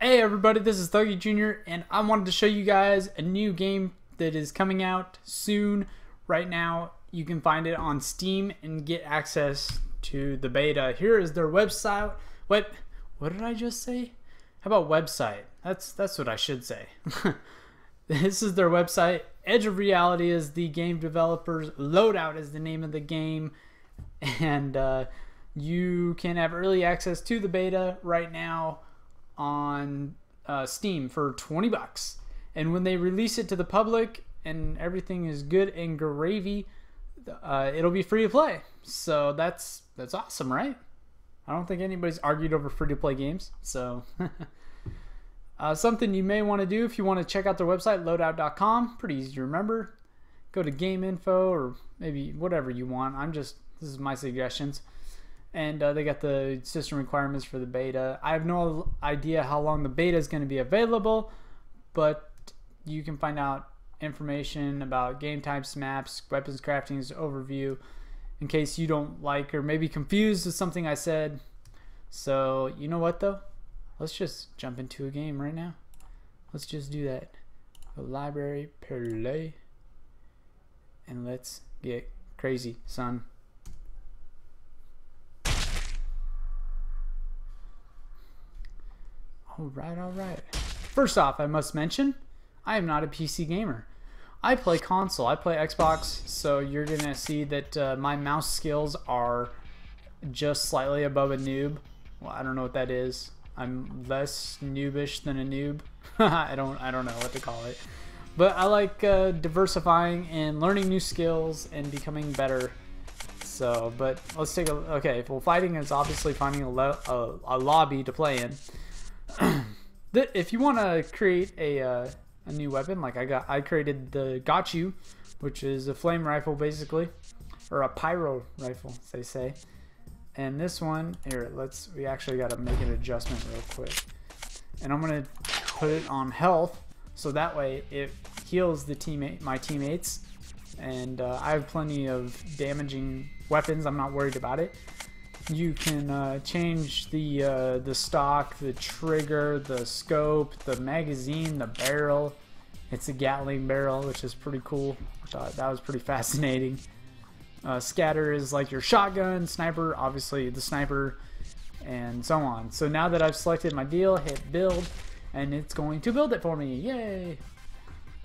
Hey everybody, this is Thuggy Jr. and I wanted to show you guys a new game that is coming out soon. Right now, you can find it on Steam and get access to the beta. Here is their website. What what did I just say? How about website? That's that's what I should say. this is their website. Edge of Reality is the game developers. Loadout is the name of the game, and uh, you can have early access to the beta right now on uh, Steam for 20 bucks. And when they release it to the public and everything is good and gravy, uh, it'll be free to play. So that's that's awesome, right? I don't think anybody's argued over free to play games. So uh, something you may want to do if you want to check out their website, loadout.com. Pretty easy to remember. Go to game info or maybe whatever you want. I'm just this is my suggestions and uh, they got the system requirements for the beta. I have no idea how long the beta is going to be available, but you can find out information about game types, maps, weapons craftings, overview, in case you don't like or maybe confused with something I said. So, you know what though? Let's just jump into a game right now. Let's just do that. The library, play, and let's get crazy, son. Alright, alright. First off, I must mention, I am not a PC gamer. I play console, I play Xbox, so you're gonna see that uh, my mouse skills are just slightly above a noob. Well, I don't know what that is. I'm less noobish than a noob. I don't I don't know what to call it. But I like uh, diversifying and learning new skills and becoming better. So, but let's take a okay. Well, fighting is obviously finding a, a, a lobby to play in. if you want to create a uh, a new weapon, like I got, I created the Got-You, which is a flame rifle basically, or a pyro rifle, they say. And this one here, let's we actually got to make an adjustment real quick. And I'm gonna put it on health, so that way it heals the teammate, my teammates. And uh, I have plenty of damaging weapons. I'm not worried about it you can uh, change the uh, the stock, the trigger, the scope, the magazine, the barrel. It's a Gatling barrel, which is pretty cool. I thought that was pretty fascinating. Uh, scatter is like your shotgun, sniper, obviously the sniper, and so on. So now that I've selected my deal, hit build, and it's going to build it for me. Yay!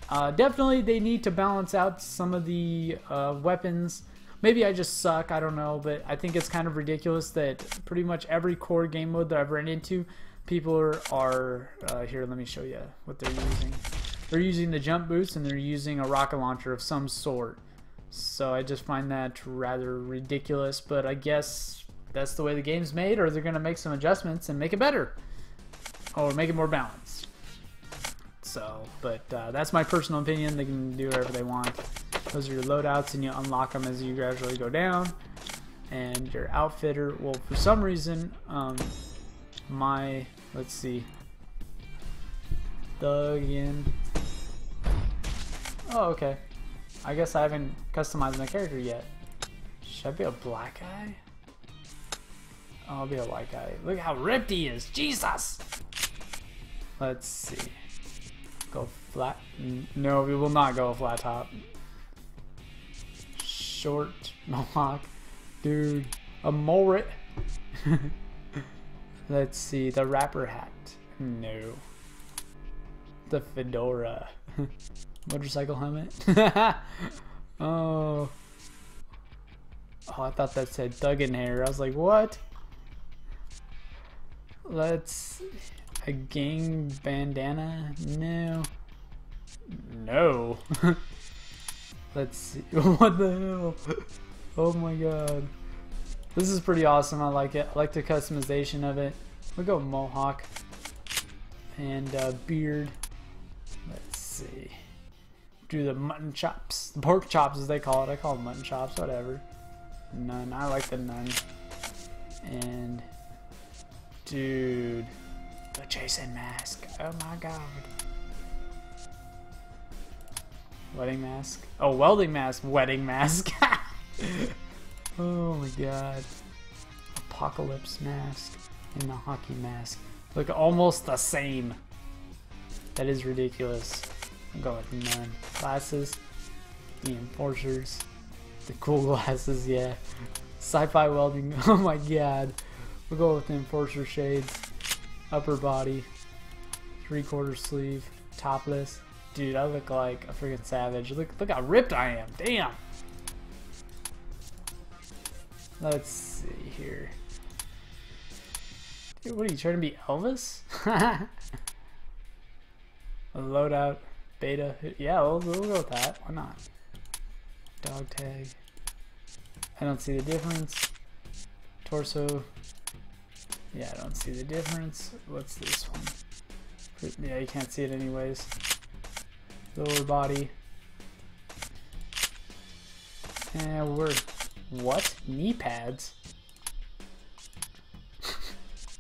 Uh, definitely, they need to balance out some of the uh, weapons maybe I just suck. I don't know, but I think it's kind of ridiculous that pretty much every core game mode that I've run into, people are, are uh, here. Let me show you what they're using. They're using the jump boots and they're using a rocket launcher of some sort. So I just find that rather ridiculous, but I guess that's the way the game's made, or they're gonna make some adjustments and make it better, or make it more balanced. So, but uh, that's my personal opinion. They can do whatever they want. Those are your loadouts and you unlock them as you gradually go down. And your outfitter, well, for some reason, um, my, let's see, Thug in. Oh, okay. I guess I haven't customized my character yet. Should I be a black guy? Oh, I'll be a white guy. Look how ripped he is. Jesus! Let's see. Go flat. No, we will not go flat top short mohawk. Dude, a mullet. Let's see, the rapper hat. No. The fedora. Motorcycle helmet. oh. Oh, I thought that said Thuggin hair. I was like, what? Let's... A gang bandana? No. No. Let's see. what the hell? Oh my god. This is pretty awesome. I like it. I like the customization of it. We'll go mohawk and uh, beard. Let's see. Do the mutton chops. The pork chops as they call it. I call them mutton chops. Whatever. None. I like the none. And dude, the Jason mask. Oh my god. Wedding mask. Oh, welding mask. Wedding mask. oh my god. Apocalypse mask. And the hockey mask. look almost the same. That is ridiculous. I'll go with none. Glasses, the enforcers, the cool glasses, yeah. Sci-fi welding, oh my god. We'll go with the enforcer shades, upper body, three quarter sleeve, topless. Dude, I look like a freaking savage. Look, look how ripped I am. Damn. Let's see here. Dude, what are you trying to be Elvis? a loadout, beta. Yeah, we'll, we'll go with that. Why not? Dog tag. I don't see the difference. Torso. Yeah, I don't see the difference. What's this one? Yeah, you can't see it anyways. Lower body. And we're what? Knee pads?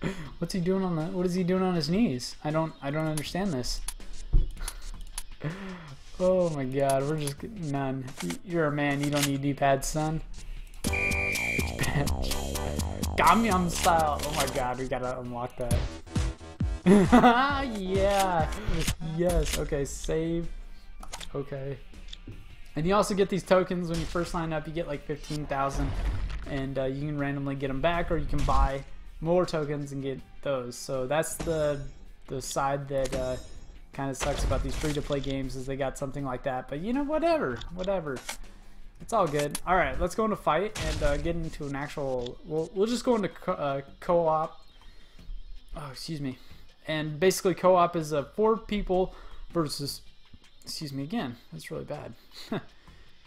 What's he doing on the what is he doing on his knees? I don't I don't understand this. oh my god, we're just none. You're a man, you don't need knee pads, son. Gangnam style. Oh my god, we gotta unlock that. yeah. Yes. Okay, save. Okay. And you also get these tokens when you first sign up. You get like 15,000 and uh, you can randomly get them back or you can buy more tokens and get those. So that's the the side that uh, kind of sucks about these free-to-play games is they got something like that. But you know, whatever, whatever. It's all good. All right, let's go into fight and uh, get into an actual. We'll we'll just go into co-op. Uh, co oh, excuse me. And basically, co-op is uh, four people versus excuse me again, that's really bad.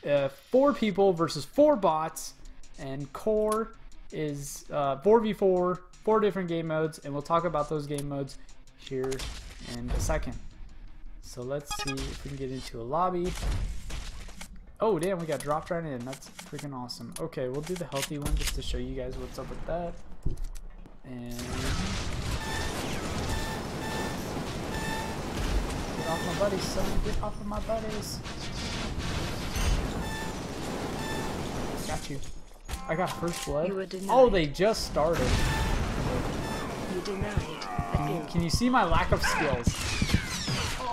uh, four people versus four bots, and core is uh, 4v4, four different game modes, and we'll talk about those game modes here in a second. So let's see if we can get into a lobby. Oh damn, we got dropped right in. That's freaking awesome. Okay, we'll do the healthy one just to show you guys what's up with that. And buddies, son. Get off of my buddies. Got you. I got first blood. Oh, they just started. You denied. Can you, can you see my lack of skills?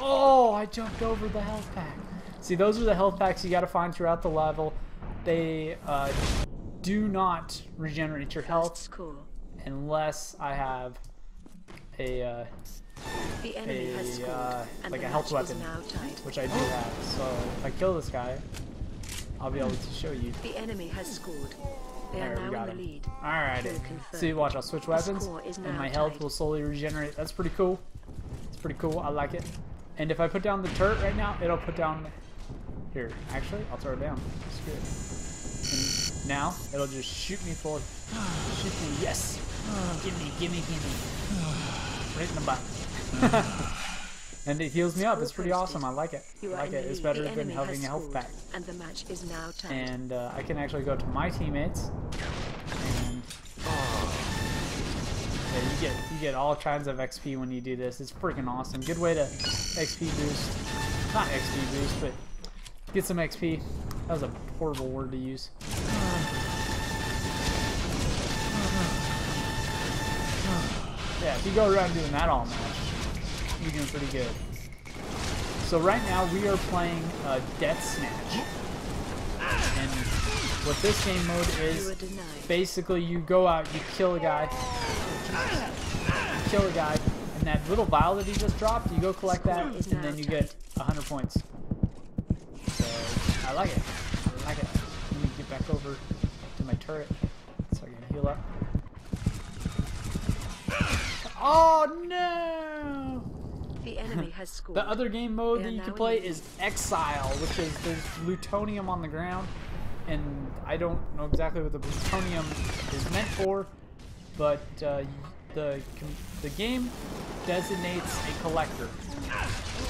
Oh, I jumped over the health pack. See, those are the health packs you got to find throughout the level. They uh, do not regenerate your health unless I have a uh, the enemy a, has scored, uh, like a health weapon, is now tied. which I do have. So if I kill this guy, I'll be able to show you. The enemy has scored. They There, are we now got in the him. lead. Alrighty. Confirmed. See, watch, I'll switch weapons, and my health tied. will slowly regenerate. That's pretty cool. It's pretty cool. I like it. And if I put down the turret right now, it'll put down here. Actually, I'll throw it down. Screw it. And now it'll just shoot me forward. Shoot me. Yes. Gimme, gimme, gimme. Right in the butt. and it heals me up. It's pretty awesome. I like it. You I like it. It's lead. better The than enemy having a health scored, pack. And the match is now tied. And uh, I can actually go to my teammates and yeah, you get you get all kinds of XP when you do this. It's freaking awesome. Good way to XP boost, not XP boost, but get some XP. That was a horrible word to use. Yeah, if you go around doing that all match, you're doing pretty good. So right now we are playing uh, Death Snatch, and what this game mode is basically you go out, you kill a guy, you kill a guy, and that little vial that he just dropped, you go collect that, and then you get 100 points. So, I like it. I like it. Let me get back over to my turret so I can heal up. Oh no! The enemy has scored. The other game mode that you can play is Exile, which is there's plutonium on the ground, and I don't know exactly what the plutonium is meant for, but uh, the the game designates a collector,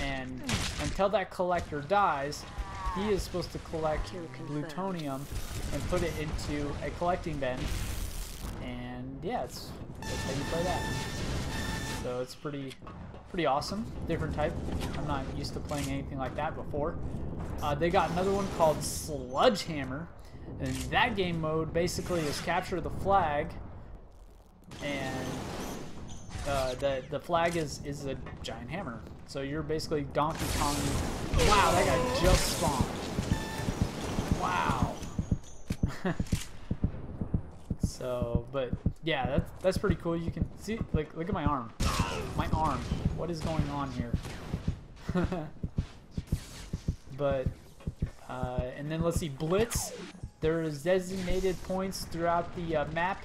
and until that collector dies, he is supposed to collect plutonium and put it into a collecting bin, and yeah, that's how you play that. So it's pretty pretty awesome. Different type. I'm not used to playing anything like that before. Uh, they got another one called Sludgehammer. And that game mode basically is capture the flag and uh, the the flag is is a giant hammer. So you're basically Donkey Kong. Wow, that guy just spawned. Wow. but yeah, that's that's pretty cool. You can see, like, look at my arm. My arm. What is going on here? but uh, and then let's see, Blitz. There is designated points throughout the uh, map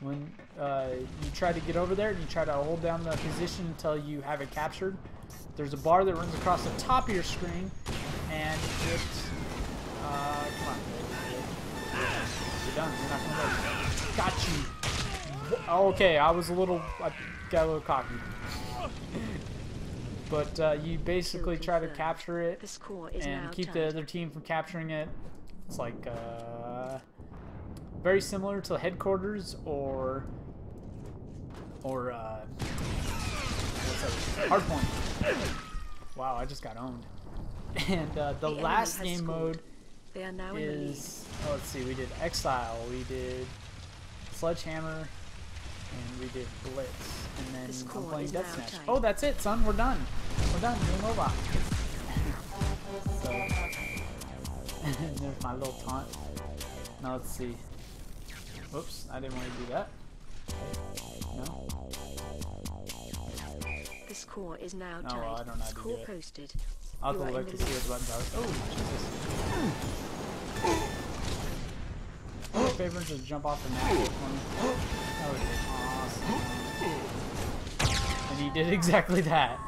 when uh, you try to get over there and you try to hold down the position until you have it captured. There's a bar that runs across the top of your screen, and it. Uh, come on. You're done. You're not gonna live. Got you. Okay, I was a little. I got a little cocky. but uh, you basically try to capture it The score is now and keep the other team from capturing it. It's like uh, very similar to headquarters or or uh, what's that? Hardpoint. Wow, I just got owned. And uh, the, The last game scored. mode They are now in the is oh, let's see, we did Exile, we did Sledgehammer, and we did Blitz, and then The I'm playing Death Snatch. tied. Oh, that's it, son. We're done. We're done. Game over. so, there's my little taunt. Now let's see. Whoops, I didn't want to do that. No. The score is now Oh, tied. well, I don't know how to do it. posted. I'll have to look to see what the buttons are. Oh, Jesus. My favorite is jump off the map. That would be awesome. And he did exactly that.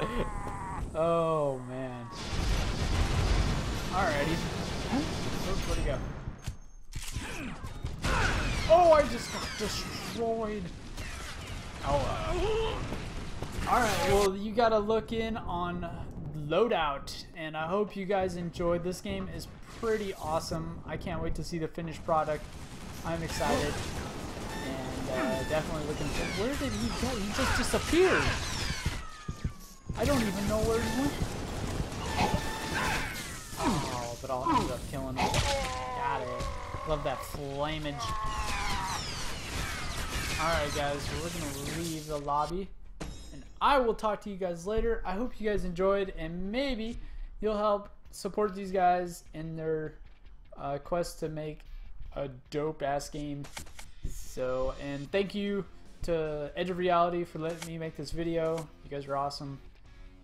Oh, man. Alrighty. Where'd where'd he go? Oh, I just got destroyed. Oh, uh, Alright, well, you gotta look in on Loadout, and I hope you guys enjoyed. This game is pretty awesome. I can't wait to see the finished product. I'm excited. And uh, definitely looking for. Where did he go? He just disappeared. I don't even know where he went. Oh, but I'll end up killing him. Got it. Love that flamage. Alright, guys, we're gonna leave the lobby. And I will talk to you guys later. I hope you guys enjoyed, and maybe you'll help support these guys in their uh, quest to make a dope ass game. So, and thank you to Edge of Reality for letting me make this video. You guys are awesome.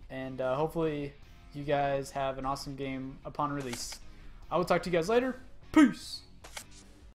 And uh, hopefully, you guys have an awesome game upon release. I will talk to you guys later. Peace!